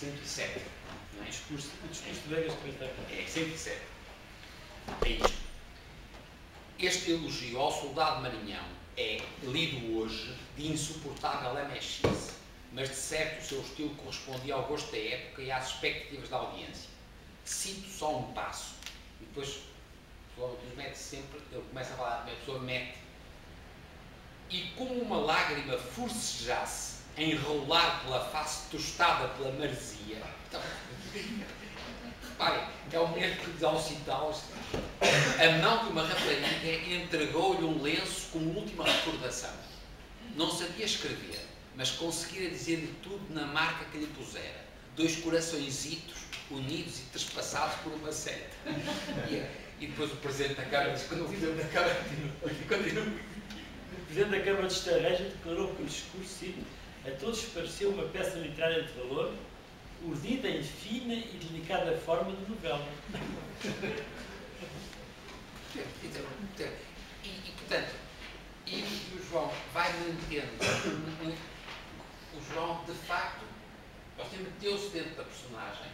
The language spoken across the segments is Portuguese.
107. Não é? Discurso, o discurso de Vegas que está É, 107. É isto. Este elogio ao soldado marinhão é lido hoje de insuportável amexice, mas de certo o seu estilo correspondia ao gosto da época e às expectativas da audiência. Cito só um passo, e depois o mete sempre, ele começa a falar, a pessoa mete, e como uma lágrima forcejasse em rolar pela face tostada pela maresia, então, reparem, é o mesmo que diz ao a mão de uma rapariga entregou-lhe um lenço como última recordação. Não sabia escrever, mas conseguira dizer-lhe tudo na marca que lhe pusera. Dois coraçõezitos unidos e trespassados por uma seta. E, e depois o Presidente da Câmara diz, quando o Presidente da Câmara continua. O Presidente da Câmara de Estarreja declarou que o discurso a todos pareceu uma peça literária de valor, urdida em fina e delicada forma de novela. E, e portanto, e, o João vai mantendo. O João, de facto, você meteu-se dentro da personagem.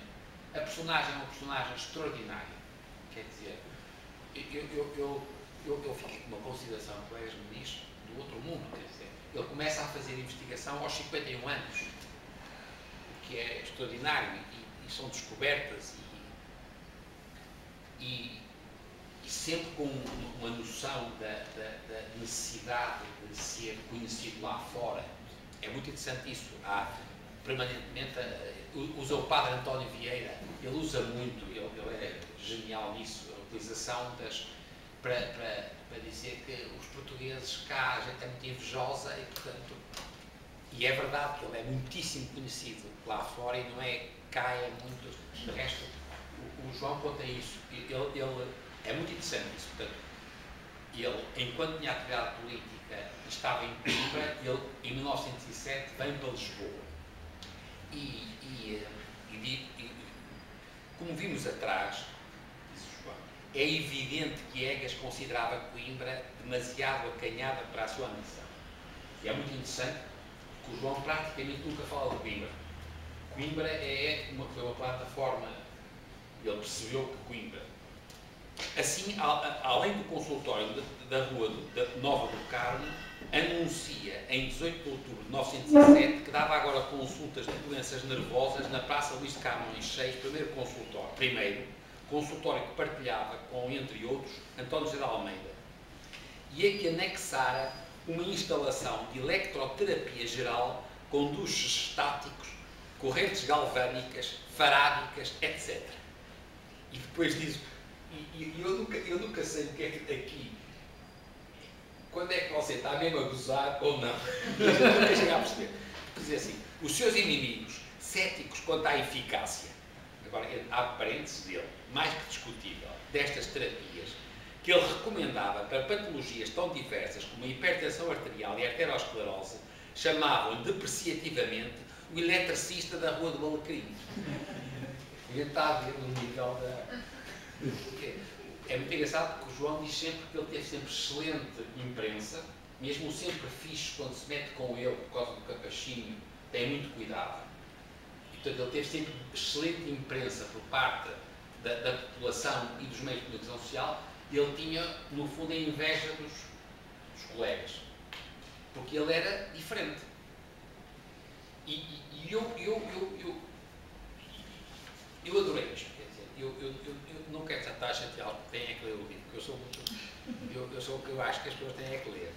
A personagem é uma personagem extraordinária. Quer dizer, eu, eu, eu, eu, eu fiquei com uma consideração que o Egas me diz do outro mundo. Quer dizer, ele começa a fazer investigação aos 51 anos, o que é extraordinário, e, e são descobertas e, e e sempre com uma noção da, da, da, necessidade de ser conhecido lá fora. É muito interessante isso. Há permanentemente, uh, usa o padre António Vieira, ele usa muito, ele, ele é genial nisso, a utilização das. Para, para, para dizer que os portugueses cá, a gente é muito invejosa e, portanto. E é verdade que ele é muitíssimo conhecido lá fora e não é cá, é muito. De resto, o, o João conta isso. Ele, ele é muito interessante isso. Portanto, ele, enquanto tinha atividade política, estava em Coimbra, ele, em 1907, vem para Lisboa. E, e, e, e como vimos atrás, é evidente que Egas considerava Coimbra demasiado acanhada para a sua missão. E é muito interessante que o João praticamente nunca fala de Coimbra. Coimbra é uma, foi uma plataforma, ele percebeu que Coimbra Assim, além do consultório da Rua Nova do Carmo, anuncia em 18 de outubro de 1907 que dava agora consultas de doenças nervosas na Praça Luís de Camões 6, primeiro consultório. Primeiro, consultório que partilhava com, entre outros, António de Almeida. E é que anexara uma instalação de electroterapia geral com duches estáticos, correntes galvânicas, farádicas, etc. E depois diz e, e, eu, nunca, eu nunca sei o que é que aqui. Quando é que você está mesmo a gozar ou não? Nunca cheguei a perceber. Quer dizer assim, os seus inimigos, céticos quanto à eficácia, agora há parênteses dele, mais que discutível, destas terapias, que ele recomendava para patologias tão diversas como a hipertensão arterial e a arteriosclerose, chamavam depreciativamente o eletricista da Rua do Alecrim. E está a ver o nível da, é muito engraçado porque o João diz sempre que ele teve sempre excelente imprensa, mesmo sempre fixe quando se mete com ele por causa do capachinho, tem muito cuidado. Portanto, ele teve sempre excelente imprensa por parte da, da população e dos meios de comunicação social, ele tinha, no fundo, a inveja dos, dos colegas. Porque ele era diferente. E, e, e eu, eu, eu, eu, eu adorei isto eu, eu, eu, eu não quero tentar chateá-lo, têm é que ler o livro, porque eu sou muito. Eu, eu sou o que eu acho que as pessoas têm é que ler.